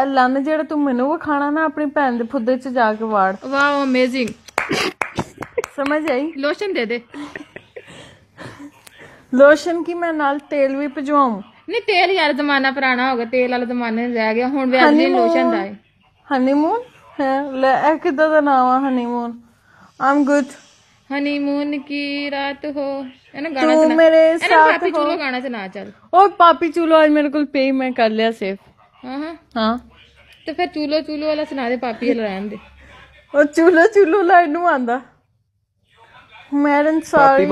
ਇਹ ਲੰਨ ਜਿਹੜਾ ਤੂੰ ਮੈਨੂੰ ਵਿਖਾਣਾ ਨਾ ਆਪਣੀ ਭੈਣ ਦੇ ਫੁੱਦੇ 'ਚ ਜਾ ਕੇ ਵਾੜ। ਵਾਓ ਅਮੇਜ਼ਿੰਗ ਸਮਝ ਆਈ? ਲੋਸ਼ਨ ਦੇ ਦੇ। ਲੋਸ਼ਨ ਕੀ ਮੈਂ ਨਾਲ ਤੇਲ ਵੀ ਭਜਵਾਉਂ? ਨਹੀਂ ਤੇਲ ਯਾਰ ਜ਼ਮਾਨਾ ਪੁਰਾਣਾ ਹੋ ਗਿਆ ਤੇਲ ਵਾਲਾ ਜ਼ਮਾਨਾ ਰਹਿ ਗਿਆ ਹੁਣ ਵੈਸਲੀਨ ਲੋਸ਼ਨ ਦਾ ਹੈ। ਹਨੀਮੂਨ ਹੈ ਲੈ ਇਹ ਕਿੱਦਾਂ ਦਾ ਨਾਮ ਆ ਹਨੀਮੂਨ ਆਮ ਗੁੱਡ ਹਨੀਮੂਨ ਕੀ ਰਾਤ ਹੋ? ਇਹਨਾਂ ਗਾਣਾ ਤੂੰ ਸੁਣਾ। ਮੇਰੇ ਇਹਨਾਂ ਸਾਥ ਪਾਪੀ ਚੂਲੋ ਗਾਣਾ ਸੁਣਾ ਚੱਲ। ਉਹ ਪਾਪੀ ਚੂਲੋ ਅੱਜ ਮੇਰੇ ਕੋਲ ਪੇ ਮੈਂ ਕਰ ਲਿਆ ਸੇਫ ਹਾਂ। ਤੇ ਫਿਰ ਚੂਲੋ ਚੂਲੋ ਵਾਲਾ ਸੁਣਾ ਦੇ ਪਾਪੀ ਵਾਲਾ ਰਹਿਣ ਦੇ। ਉਹ ਚੂਲੋ ਚੂਲੋ ਲਾਈਨ ਨੂੰ ਆਂਦਾ। ਮੈਰਨ ਸਾਰੀ